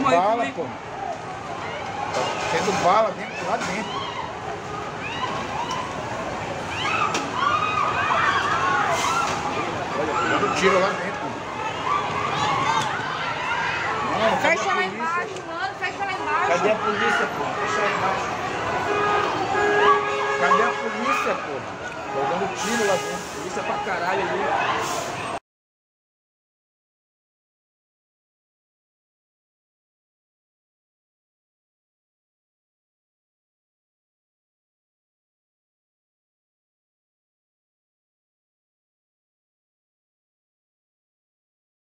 Tem bala, pô. Tá tendo bala dentro, lá dentro. Dando tiro lá dentro. Mano, Fecha lá polícia. embaixo, mano. Fecha lá embaixo. Cadê a polícia, pô? Fecha lá embaixo. Cadê a polícia, pô? Tô dando tiro lá dentro. Polícia pra caralho ali.